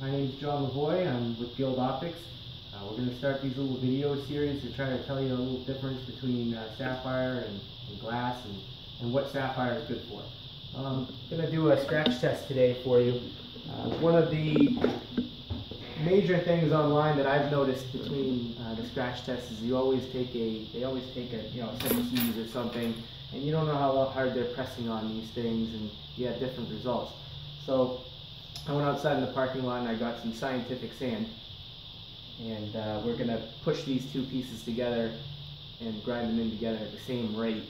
My name is John Lavoy. I'm with Guild Optics. Uh, we're going to start these little video series to try to tell you a little difference between uh, sapphire and, and glass and, and, what sapphire is good for. Um, I'm going to do a scratch test today for you. Uh, one of the major things online that I've noticed between uh, the scratch tests is you always take a, they always take a, you know, set of keys or something, and you don't know how hard they're pressing on these things, and you have different results. So I went outside in the parking lot and I got some scientific sand. And uh, we're going to push these two pieces together and grind them in together at the same rate,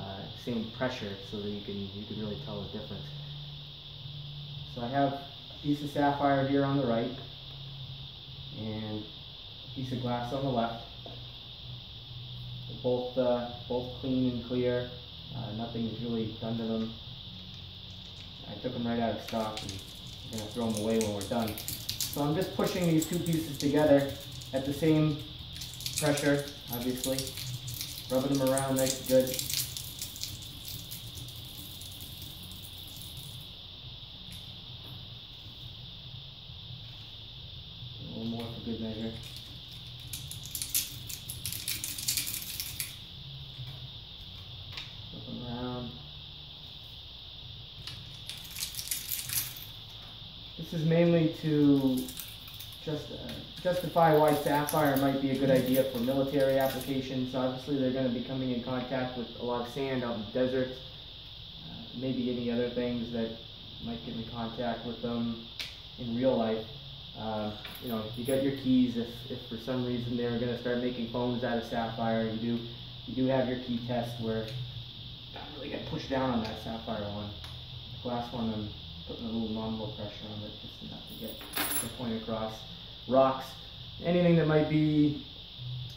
uh, same pressure, so that you can, you can really tell the difference. So I have a piece of sapphire here on the right and a piece of glass on the left. They're both, uh, both clean and clear. Uh, nothing's really done to them. I took them right out of stock and Throw them away when we're done. So I'm just pushing these two pieces together at the same pressure, obviously. Rubbing them around nice and good. Little more for good measure. This is mainly to just uh, justify why sapphire might be a good idea for military applications. Obviously, they're going to be coming in contact with a lot of sand out in the desert, uh, maybe any other things that might get in contact with them in real life. Uh, you know, if you got your keys. If, if for some reason they're going to start making phones out of sapphire, you do you do have your key test where don't really get pushed down on that sapphire one. The glass one, I'm putting a little nominal pressure on it just enough to get the point across. Rocks, anything that might be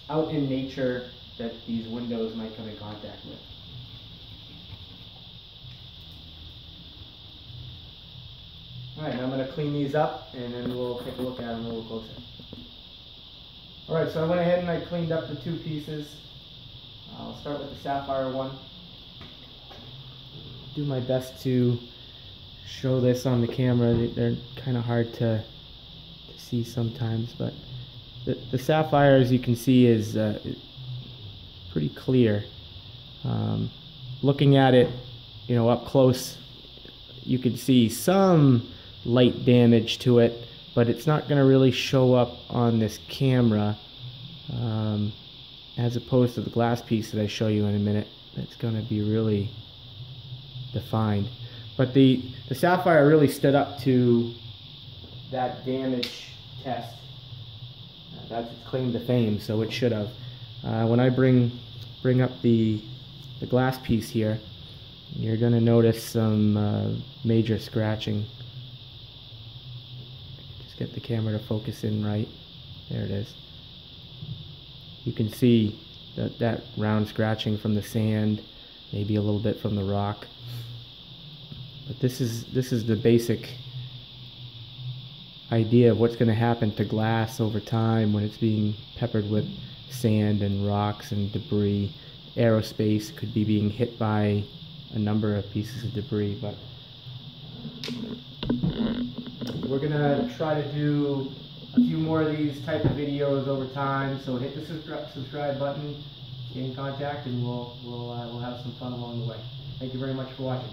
out in nature that these windows might come in contact with. Alright, now I'm going to clean these up and then we'll take a look at them a little closer. Alright, so I went ahead and I cleaned up the two pieces. I'll start with the sapphire one. Do my best to show this on the camera. They're kind of hard to, to, see sometimes, but the, the sapphire, as you can see, is uh, pretty clear. Um, looking at it, you know, up close, you can see some light damage to it, but it's not going to really show up on this camera um, as opposed to the glass piece that I show you in a minute. It's going to be really defined. But the, the Sapphire really stood up to that damage test. Uh, that's its claim to fame, so it should have. Uh, when I bring bring up the the glass piece here, you're going to notice some uh, major scratching. Just get the camera to focus in right. There it is. You can see that, that round scratching from the sand, maybe a little bit from the rock. This is this is the basic idea of what's going to happen to glass over time when it's being peppered with sand and rocks and debris. Aerospace could be being hit by a number of pieces of debris, but we're going to try to do a few more of these type of videos over time. So hit the subscribe button, get in contact, and we'll we'll uh, we'll have some fun along the way. Thank you very much for watching.